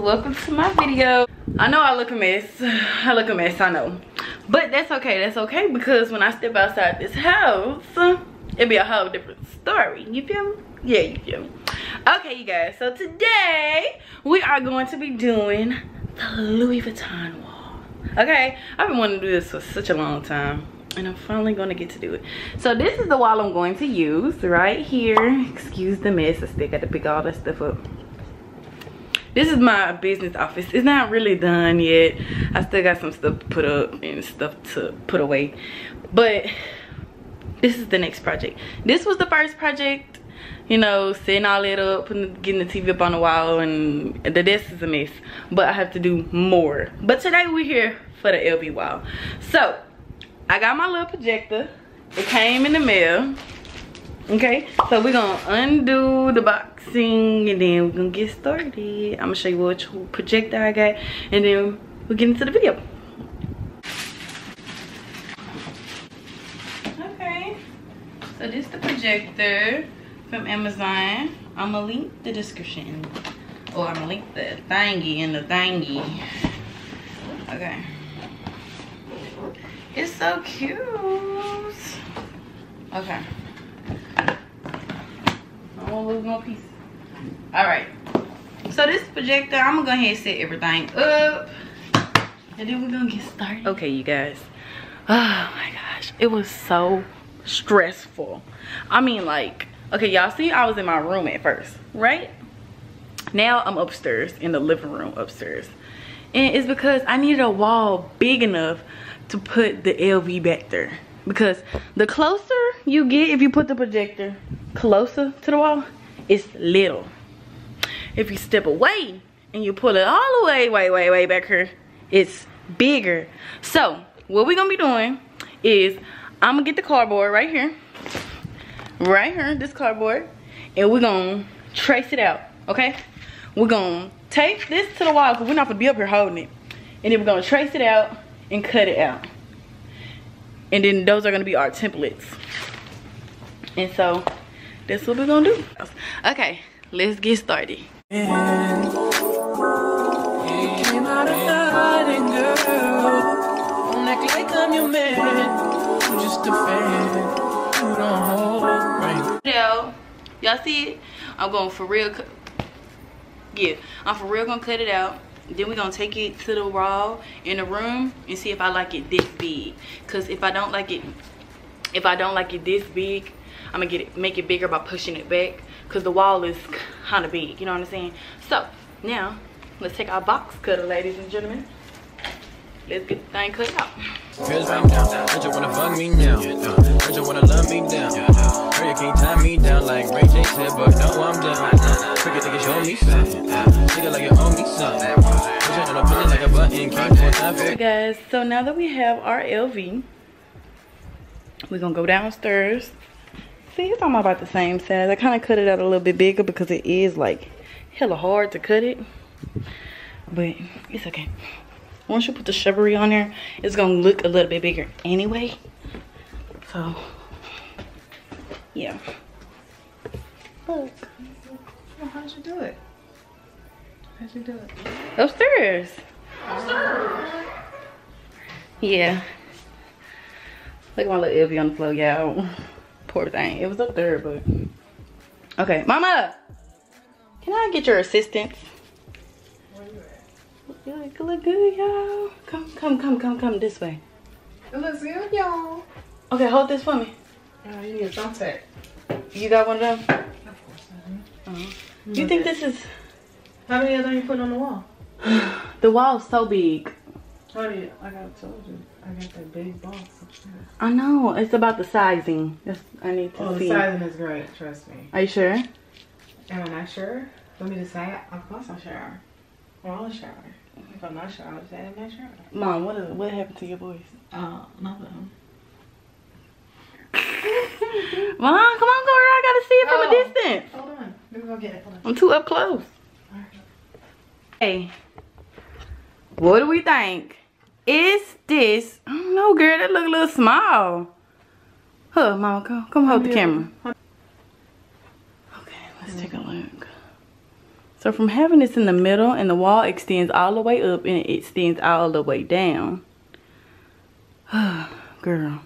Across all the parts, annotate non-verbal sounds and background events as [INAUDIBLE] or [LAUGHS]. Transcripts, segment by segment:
welcome to my video. I know i look a mess. [SIGHS] I look a mess i know. But that's okay that's okay because when i step outside this house it'll be a whole different story. You feel me? Yeah you feel me. Okay you guys so today we are going to be doing the louis vuitton wall. Okay i've been wanting to do this for such a long time and I'm finally gonna get to do it. So this is the wall I'm going to use right here. Excuse the mess, I still got to pick all that stuff up. This is my business office. It's not really done yet. I still got some stuff to put up and stuff to put away. But this is the next project. This was the first project, you know, setting all it up, getting the TV up on the wall, and the desk is a mess. But I have to do more. But today we're here for the LV wall. So, I got my little projector. It came in the mail. Okay, so we're gonna undo the boxing and then we're gonna get started. I'm gonna show you what projector I got and then we'll get into the video. Okay, so this is the projector from Amazon. I'm gonna link the description. Or I'm gonna link the thingy in the thingy. Okay. It's so cute. Okay. Won't lose no piece. Alright. So this projector, I'm gonna go ahead and set everything up. And then we're gonna get started. Okay, you guys. Oh my gosh. It was so stressful. I mean like, okay, y'all see I was in my room at first, right? Now I'm upstairs in the living room upstairs. And it's because I needed a wall big enough to put the LV back there. Because the closer you get, if you put the projector closer to the wall, it's little. If you step away and you pull it all the way, way, way, way back here, it's bigger. So, what we're gonna be doing is, I'm gonna get the cardboard right here. Right here, this cardboard. And we're gonna trace it out, okay? We're gonna take this to the wall because we're not gonna be up here holding it. And then we're gonna trace it out and cut it out. And then those are gonna be our templates. And so that's what we're gonna do. Okay, let's get started. Y'all see it? I'm going for real. Yeah, I'm for real gonna cut it out then we're gonna take it to the wall in the room and see if I like it this big. Cause if I don't like it, if I don't like it this big, I'm gonna get it, make it bigger by pushing it back. Cause the wall is kind of big, you know what I'm saying? So now let's take our box cutter, ladies and gentlemen. Let's get the thing cut out. Girls right now, don't you wanna fuck me now? Don't you wanna love me down? Girl, you can't tie me down like Ray J said, but no, I'm done. Forget to show me something. like you owe me something. Hey guys, so now that we have our LV, we're gonna go downstairs. See, it's almost about the same size. I kind of cut it out a little bit bigger because it is like hella hard to cut it. But it's okay once you put the shrubbery on there it's gonna look a little bit bigger anyway. So yeah. Look. Oh, how did you do it? How did you do it? Upstairs. Upstairs yeah. Look at my little Ivy on the floor y'all. Poor thing. It was up there but. Okay mama! Can i get your assistance you look, look good, y'all. Come, come, come, come, come this way. It looks good, y'all. Okay, hold this for me. Oh, you need a thumbtack. You got one of them? Of course I do. Uh -huh. You think this is... How many of them you put on the wall? [SIGHS] the wall's so big. How do you... Like I told you, I got that big box. I know. It's about the sizing. That's, I need to oh, see. the sizing is great. Trust me. Are you sure? Am I not sure? Let me decide. Of course I'm sure. We're all shower. If I'm not sure, I'll say I'm not sure. Mom, what is what happened to your voice? Uh, nothing. [LAUGHS] Mom, come on, girl. I gotta see it from oh, a distance. Hold on. Let me go get it. I'm too up close. Right. Hey, what do we think? Is this? I don't know, girl. That look a little small. Huh, Mama, come, come hold the camera. Okay, let's take a look. So from having this in the middle and the wall extends all the way up and it extends all the way down. [SIGHS] Girl.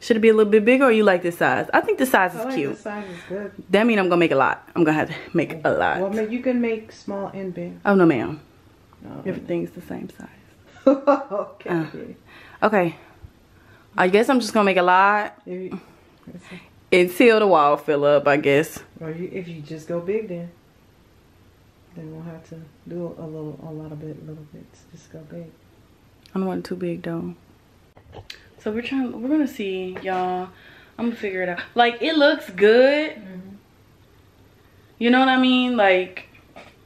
Should it be a little bit bigger or you like this size? I think the size is like cute. The size is good. That mean I'm gonna make a lot. I'm gonna have to make a lot. Well, you can make small and big. Oh no ma'am. No. Everything's the same size. [LAUGHS] okay. Uh, okay. I guess I'm just gonna make a lot you, until the wall fill up, I guess. or you, if you just go big, then then we'll have to do a little, a lot of bit, little bits. Just go big. I don't want it too big though. So we're trying. We're gonna see, y'all. I'm gonna figure it out. Like it looks good. Mm-hmm. You know what I mean? Like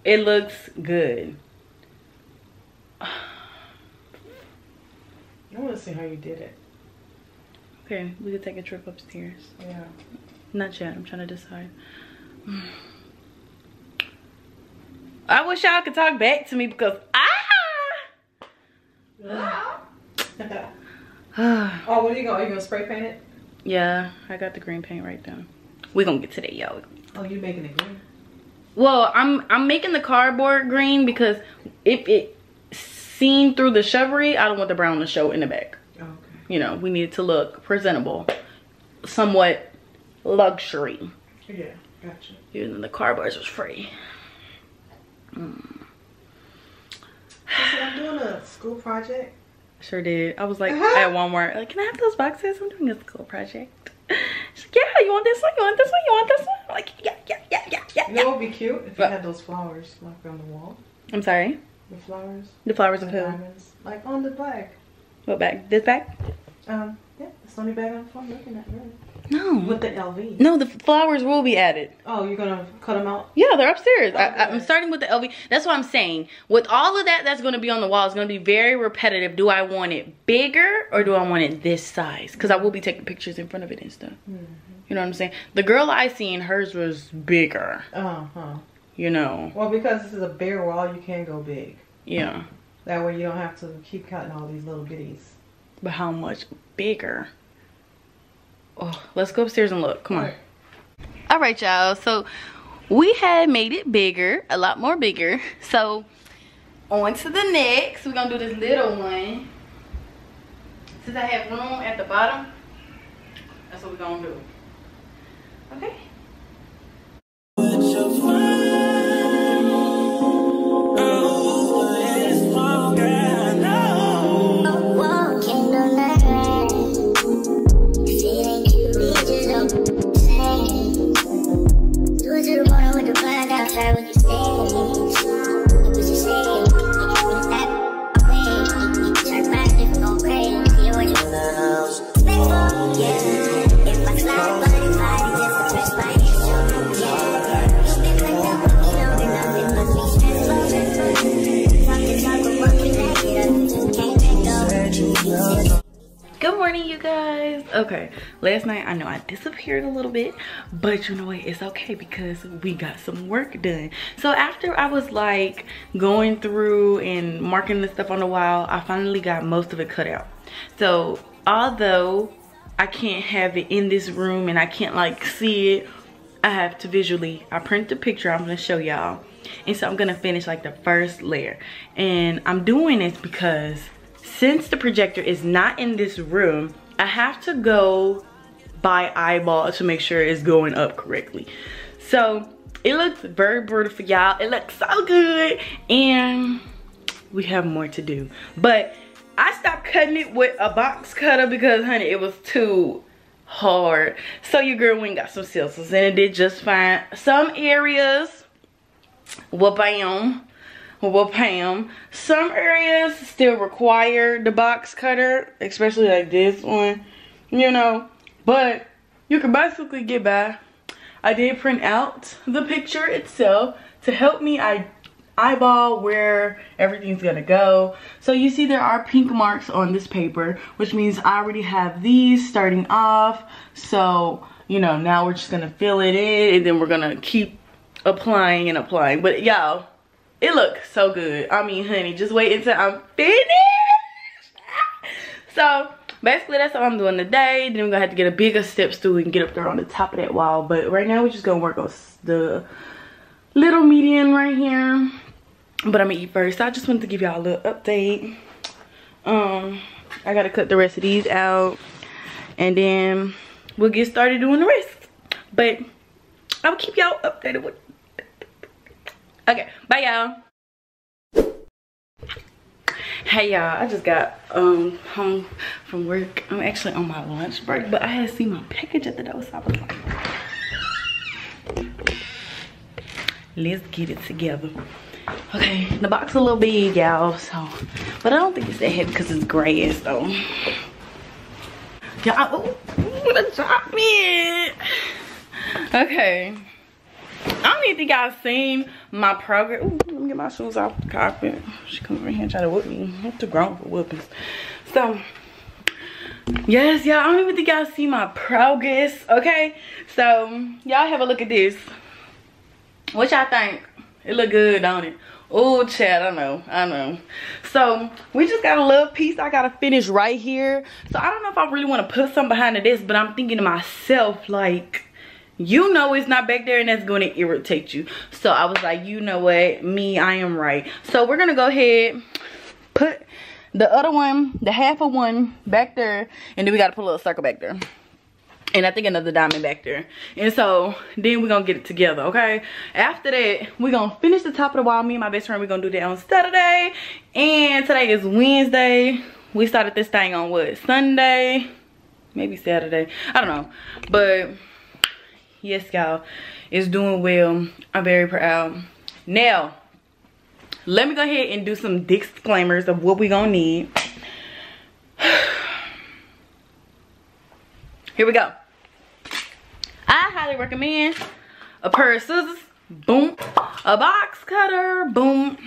it looks good. [SIGHS] I want to see how you did it. Okay, we could take a trip upstairs. Yeah. Not yet. I'm trying to decide. [SIGHS] [SIGHS] I wish y'all could talk back to me because ah. [SIGHS] oh, what are you going? Are you gonna spray paint it? yeah, I got the green paint right there. We're gonna get to that, y'all. Oh, you're making it green? Well, I'm I'm making the cardboard green because if it seen through the shrubbery, I don't want the brown to show in the back. Oh, okay. You know, we need it to look presentable, somewhat luxury. Yeah, gotcha. Even the cardboards was free. I'm doing a school project. Sure did. I was like Uh-huh. at Walmart, like, can I have those boxes? I'm doing a school project. She's like, yeah, you want this one? You want this one? You want this one? I'm like, yeah, yeah, yeah, yeah, yeah. You know what would be cute if you had those flowers like on the wall. I'm sorry. The flowers, The flowers of who? diamonds, like on the bag. What bag? This bag? Um, yeah, it's the only bag on the phone looking at really. No. With the LV. No, the flowers will be added. Oh, you're gonna cut them out? Yeah, they're upstairs. I. I'm starting with the LV. That's what I'm saying. With all of that that's going to be on the wall, it's going to be very repetitive. Do I want it bigger or do I want it this size? Because I will be taking pictures in front of it and stuff. Mm-hmm. You know what I'm saying? The girl I seen, hers was bigger. Uh huh. You know? Well, because this is a bare wall, you can go big. Yeah. That way, you don't have to keep cutting all these little bitties. But how much bigger? Oh, let's go upstairs and look. Come on. Alright. All right, y'all. So we had made it bigger, a lot more bigger. So on to the next. We're gonna do this little one. Since I have room at the bottom, that's what we're gonna do. Okay. Little bit, but you know what? It's okay because we got some work done. So after I was like going through and marking the stuff on the wall, I finally got most of it cut out. So although I can't have it in this room and I can't like see it, I have to visually, I print the picture I'm gonna show y'all. And so I'm gonna finish like the first layer. And I'm doing this because since the projector is not in this room, I have to go by eyeball to make sure it's going up correctly. So it looks very beautiful, y'all. It looks so good. And we have more to do. But I stopped cutting it with a box cutter because, honey, it was too hard. So your girl went got some scissors and it did just fine. Some areas, well, bam, well, bam. Some areas still require the box cutter, especially like this one, you know. But you can basically get by. I did print out the picture itself to help me I eyeball where everything's gonna go. So you see there are pink marks on this paper, which means I already have these starting off. So, you know, now we're just gonna fill it in and then we're gonna keep applying and applying. But y'all, it looks so good. I mean, honey, just wait until I'm finished. [LAUGHS] so basically that's all I'm doing today. Then we're gonna have to get a bigger step stool and get up there on the top of that wall. But right now we're just gonna work on the little median right here. But I'm gonna eat first. I just wanted to give y'all a little update. Um, I gotta cut the rest of these out. And then we'll get started doing the rest. But I'll keep y'all updated with Okay, bye y'all. Hey y'all, I just got um home from work. I'm actually on my lunch break, but I had seen my package at the door, so I was like, let's get it together. Okay, the box a little big, y'all, so, but I don't think it's that heavy because it's gray though. Y'all, gonna drop me. Okay. I don't even think y'all seen my progress. My shoes off the carpet. She come over here and try to whoop me. I'm too grown for whoopings. So, yes, y'all, I don't even think y'all see my progress, okay? So, y'all have a look at this. What y'all think? It look good, don't it? Oh, Chad, I know, I know. So, we just got a little piece I gotta finish right here. So, I don't know if I really wanna put something behind this, but I'm thinking to myself, like, you know it's not back there and that's going to irritate you. So i was like you know what? Me i am right. So we're gonna go ahead put the other one the half of one back there and then we got to put a little circle back there. And i think another diamond back there. And so then we're gonna get it together okay? After that we're gonna finish the top of the wall. Me and my best friend we're gonna do that on saturday. And today is wednesday. We started this thing on what? Sunday? Maybe saturday. I don't know. But yes y'all. It's doing well. I'm very proud. Now let me go ahead and do some disclaimers of what we gonna need. [SIGHS] Here we go. I highly recommend a pair of scissors boom a box cutter boom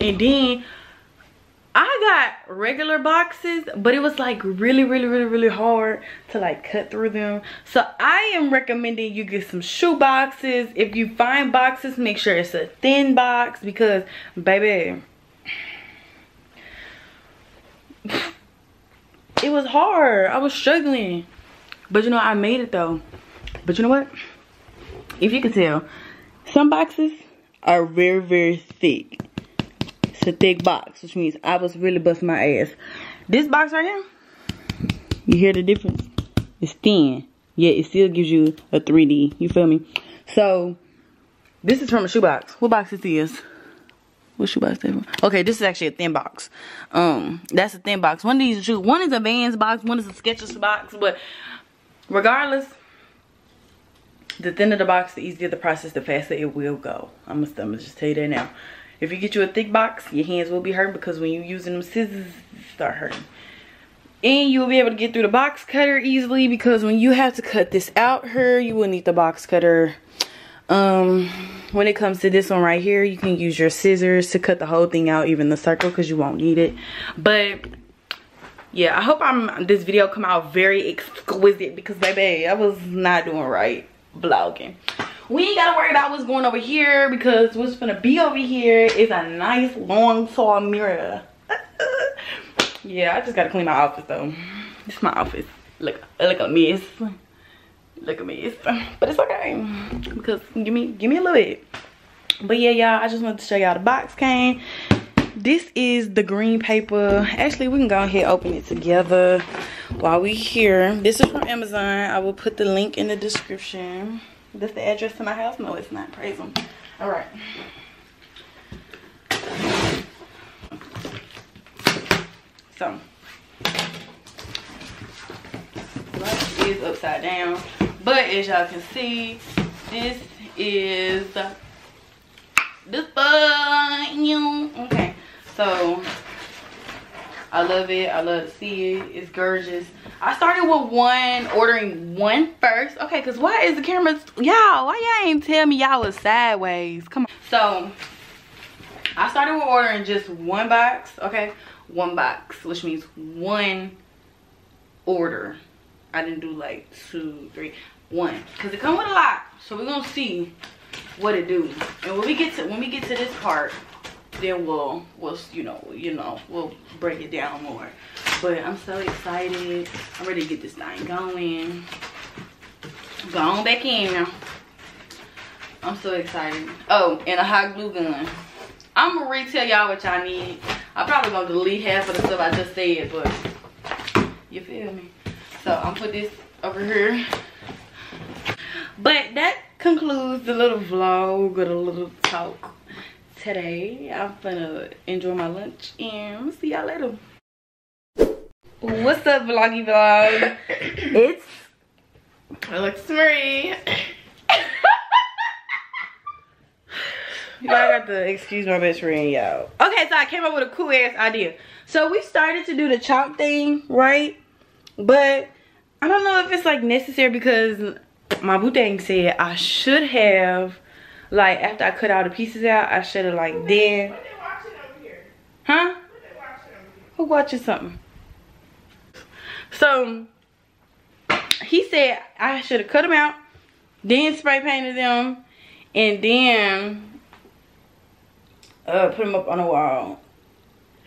and then I got regular boxes, but it was like really, really, really, really hard to like cut through them. So I am recommending you get some shoe boxes. If you find boxes, make sure it's a thin box because baby, it was hard. I was struggling. But you know, I made it though. But you know what? If you can tell, some boxes are very, very thick a thick box, which means I was really busting my ass. This box right here, you hear the difference? It's thin, yet it still gives you a 3D. You feel me? So, this is from a shoebox. What box is this is? What shoebox that from? Okay, this is actually a thin box. Um, that's a thin box. One of these shoes, one is a Vans box, one is a Skechers box, but regardless, the thinner the box, the easier the process, the faster it will go. I'm I'm gonna just tell you that now. If you get you a thick box, your hands will be hurting because when you're using them scissors, start hurting. And you'll be able to get through the box cutter easily because when you have to cut this out here, you will need the box cutter. Um, when it comes to this one right here, you can use your scissors to cut the whole thing out, even the circle, because you won't need it. But yeah, I hope I'm this video come out very exquisite because baby, I was not doing right vlogging we ain't gotta worry about what's going over here because what's gonna be over here is a nice long tall mirror. [LAUGHS] Yeah i just gotta clean my office though. This is my office. Look look a mess look a mess but it's okay. Because give me give me a little bit. But yeah y'all i just wanted to show y'all the box came. This is the green paper. Actually we can go ahead and open it together while we here. This is from amazon. I will put the link in the description this the address to my house? No, it's not. Praise them. All right. So, light is upside down. But as y'all can see, this is this you. Okay, so I love it. I love to see it. It's gorgeous. I started with one, ordering one first. Okay, because why is the camera, y'all, why y'all ain't tell me y'all was sideways? Come on. So, I started with ordering just one box, okay? One box, which means one order. I didn't do like two, three, one. Because it come with a lot. So we're going to see what it do. And when we get to when we get to this part, then we'll we'll you know you know we'll break it down more but i'm so excited i'm ready to get this thing going go on back in I'm so excited. Oh, and a hot glue gun. I'm gonna retell y'all what y'all need. I'm probably gonna delete half of the stuff I just said, but you feel me? So I'm put this over here. But that concludes the little vlog or the little talk today. I'm gonna enjoy my lunch and see y'all later. What's up, vloggy vlog? [COUGHS] it's Alex Marie. you know, I got to excuse my best friend, y'all. Okay, so I came up with a cool ass idea. So we started to do the chop thing, right? But I don't know if it's like necessary because my boo thing said I should have like after I cut all the pieces out, I should have like then. Huh? Who watching something? So he said I should have cut them out, then spray painted them, and then uh, put them up on a wall.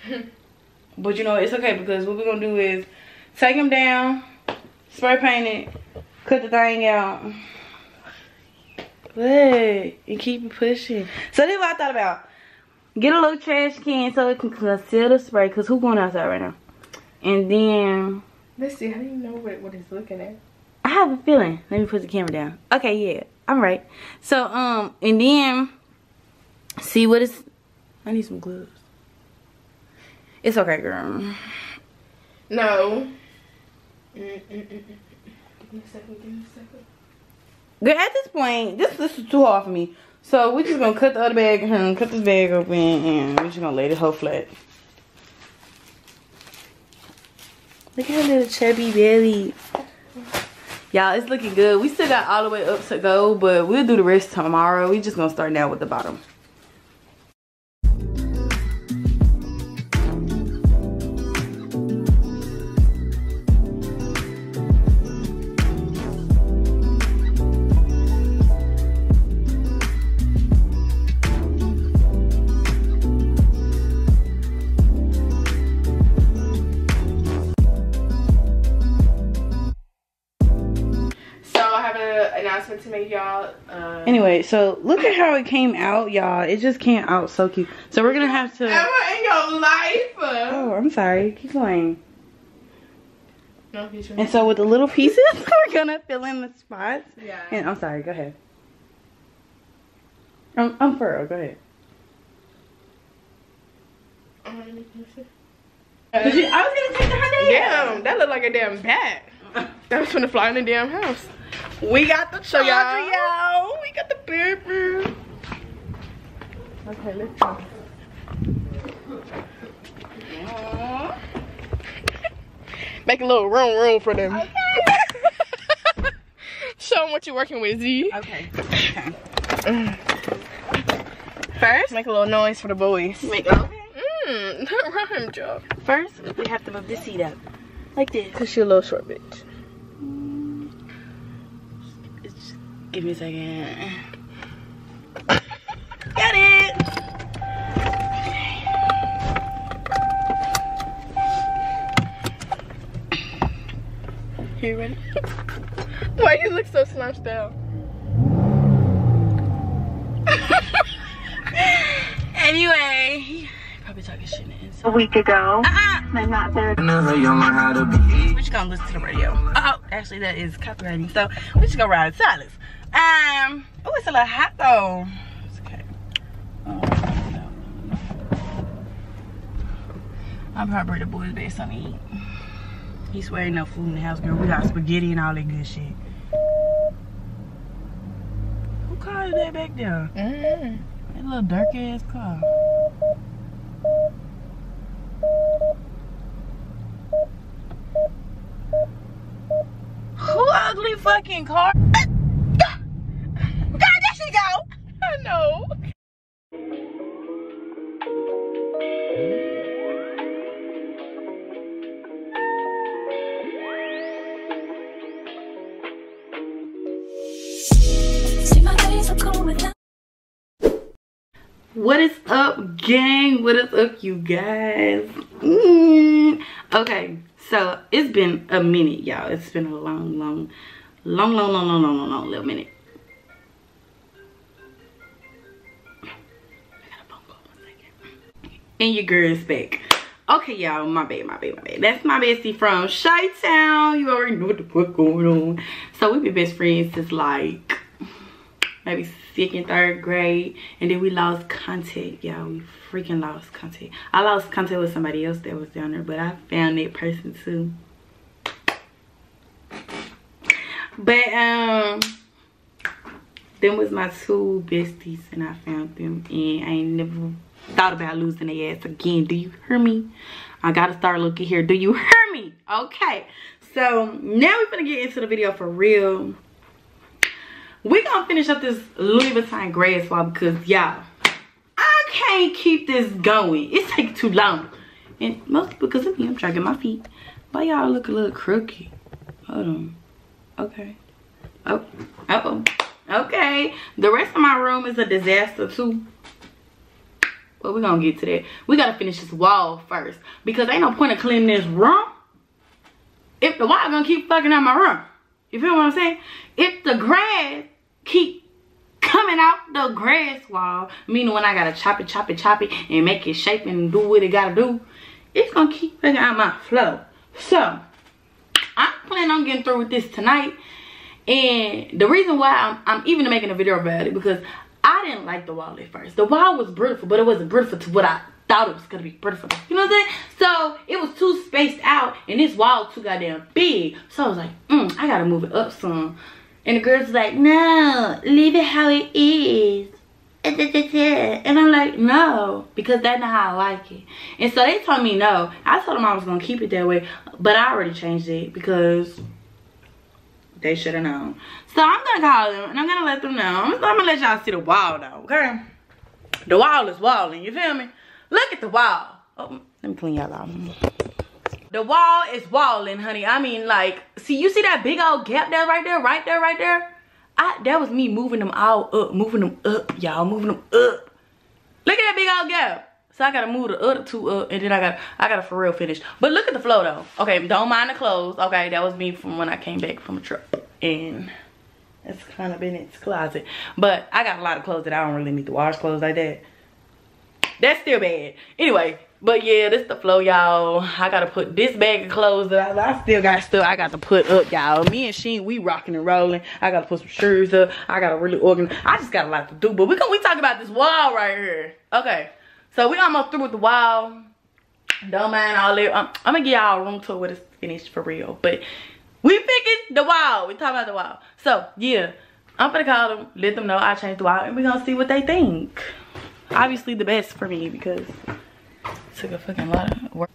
[LAUGHS] but you know it's okay because what we're gonna do is take them down, spray paint it, cut the thing out. Wait, and keep pushing. So this is what I thought about. Get a little trash can so it can conceal the spray. Cause who's going outside right now? And then Let's see. How do you know what, what it's looking at? I have a feeling. Let me put the camera down. Okay, yeah, I'm right. So um, and then see what is. I need some gloves. It's okay, girl. No. Mm, mm, mm, mm. Give me a second. Give me a second. Girl, at this point, this this is too hard for me. So we're just gonna cut the other bag and cut this bag open and we're just gonna lay the whole flat. Look at her little chubby belly. Y'all, it's looking good. We still got all the way up to go, but we'll do the rest tomorrow. We just gonna start now with the bottom. Anyway, so look at how it came out, y'all. It just came out so cute. So we're gonna have to. Ever in your life? Oh, I'm sorry. Keep going. no, he's And so with the little pieces, [LAUGHS] we're gonna fill in the spots. Yeah. And I'm sorry. Go ahead. I'm, I'm for real. Go ahead. But I was gonna take the honey. Damn, that looked like a damn bat. That was gonna fly in the damn house. We got the So, charger, y'all. We got the baby. Okay, let's go. Make a little room, room for them. [LAUGHS] Show them what you're working with, Z. Okay. Okay. First, make a little noise for the boys. Make okay. Mmm, [LAUGHS] rhyme job. First, we have to move this seat up, like this. Cause she a little short bitch. Give me a second. [LAUGHS] Got it. You ready? [LAUGHS] Why you look so slouched down? [LAUGHS] Anyway, probably talking shit in a week ago. Uh-uh. I'm not there. Never young on how to be. We're just gonna listen to the radio. Oh, actually, that is copywriting. So we just gonna ride in silence. Um. Oh, it's a little hot though. It's okay. Oh, I'm probably the boys' best on eat. He swear ain't no food in the house, girl. We got spaghetti and all that good shit. Who car is that back there? Mm. That little dark ass car. Who ugly fucking car? gang what is up you guys? Mm. okay so it's been a minute y'all. It's been a long long long long long long long long, long little minute. And your girl is back. Okay y'all my bad my bad my bad. That's my bestie from shy town you already know what the fuck going on. So we've been best friends since like maybe second, third grade. And then we lost contact, y'all. We freaking lost contact. I lost contact with somebody else that was down there, but I found that person too. But um, them was my two besties, and I found them, and I ain't never thought about losing their ass again. Do you hear me? I gotta start looking here. Do you hear me? Okay. So now we're gonna get into the video for real. We're gonna finish up this Louis Vuitton grass wall because y'all, can't keep this going. It's taking too long. And mostly because of me, I'm dragging my feet. Why y'all look a little crooked? Hold on. Okay. Oh, uh oh. Okay. The rest of my room is a disaster too. But we're gonna get to that. We gotta finish this wall first. Because ain't no point of cleaning this room. If the wall gonna keep fucking up my room. You feel what I'm saying? If the grass keep coming out the grass wall, meaning when I gotta chop it, chop it, chop it, and make it shape and do what it gotta do, it's gonna keep fucking out my flow. So, I'm planning on getting through with this tonight. And the reason why I'm, I'm even making a video about it because I didn't like the wall at first. The wall was beautiful, but it wasn't beautiful to what I thought it was gonna be beautiful. You know what I'm saying? So it was too spaced out and this wall too goddamn big. So I was like, mm, I gotta move it up some. And the girls like, no, leave it how it is. And I'm like, no, because that's not how I like it. And so they told me no. I told them I was gonna keep it that way, but I already changed it because they should have known. So I'm gonna call them and I'm gonna let them know. I'm, I'm gonna let y'all see the wall though, okay? The wall is walling, you feel me? Look at the wall. Oh, let me clean y'all out. The wall is walling, honey. I mean, like, see, you see that big old gap there, right there, right there, right there? I, that was me moving them all up, moving them up, y'all, moving them up. Look at that big old gap. So I gotta move the other two up and then I gotta I gotta for real finish. But look at the flow though. Okay, don't mind the clothes. Okay, that was me from when I came back from a trip. And it's kind of in its closet. But I got a lot of clothes that I don't really need to wash clothes like that. That's still bad. Anyway, but yeah, this the flow, y'all. I gotta put this bag of clothes that I, I still got stuff I got to put up, y'all. Me and Sheen, we rocking and rolling. I gotta put some shoes up. I gotta really organize. I just got a lot to do. But we gonna we talk about this wall right here. Okay. So we almost through with the wall. Don't mind all that. Um, I'm, I'm gonna give y'all a room tour when it's finished for real. But we picking the wall. We talking about the wall. So yeah, I'm gonna call them, let them know I changed the wall, and we gonna see what they think. Obviously the best for me because took a fucking lot of work.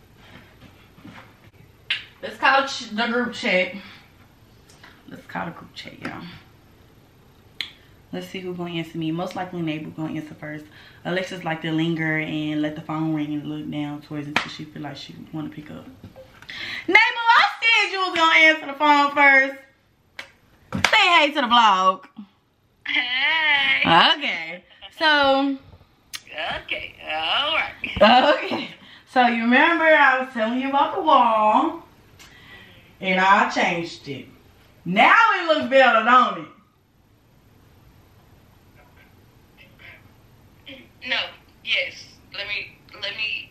Let's call the group chat. Let's call the group chat, y'all. Let's see who's gonna answer me. Most likely Neighbor gonna answer first. Alexis like to linger and let the phone ring and look down towards it until she feel like she wanna pick up. Neighbor, I said you was gonna answer the phone first. Say hey to the vlog. Hey. Okay. So Okay. All right. Okay. So you remember I was telling you about the wall. And I changed it. Now it looks better, don't it? No. Yes. Let me. Let me.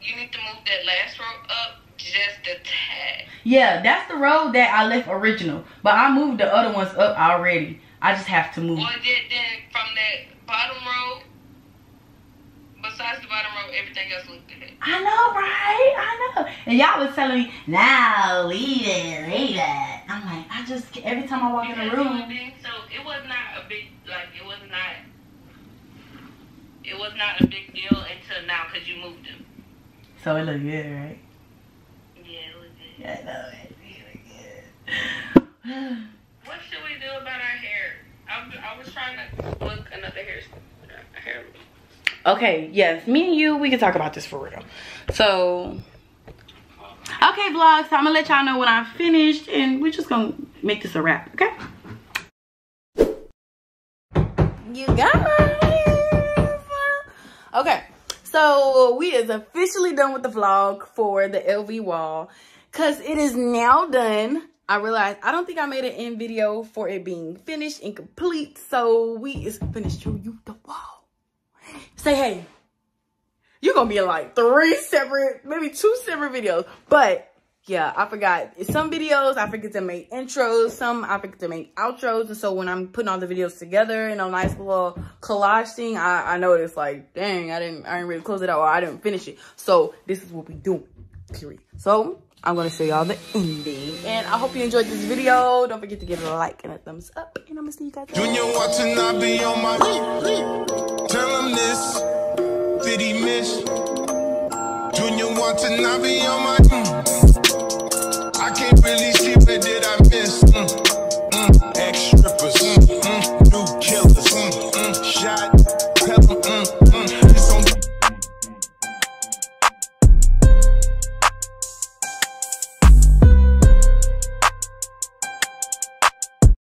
You need to move that last row up just a tad. Yeah, that's the road that I left original. But I moved the other ones up already. I just have to move. Or did then from that bottom row. Besides the bottom row, everything else looked good. I know, right? I know. And y'all was telling me, now leave it, leave it. I'm like, I just, every time I walk in Because the room. so it was not a big like it was not. It was not a big deal until now because you moved them. So it look good, right? Yeah, it was good. Yeah, I know. It look good. [SIGHS] What should we do about our hair? I, was- I was trying to look another hair. Uh, hair. Okay, yes, me and you, we can talk about this for real. So, okay, vlog. So I'm gonna let y'all know when I'm finished, and we're just gonna make this a wrap. Okay. You guys. Okay, so we is officially done with the vlog for the LV wall, cause it is now done. I realized I don't think I made an end video for it being finished and complete. So we is finished show you the wall. Say hey. you're gonna be in like three separate, maybe two separate videos. But yeah, I forgot. Some videos I forget to make intros, some I forget to make outros. And so when I'm putting all the videos together in a nice little collage thing, I, I noticed like, dang, I didn't I didn't really close it out or I didn't finish it. So this is what we do. Period. So I'm gonna show y'all the ending. And I hope you enjoyed this video. Don't forget to give it a like and a thumbs up. And I'm gonna see you guys. Junior watching, I be on my Tell him this, did he miss? Junior watching, I be on my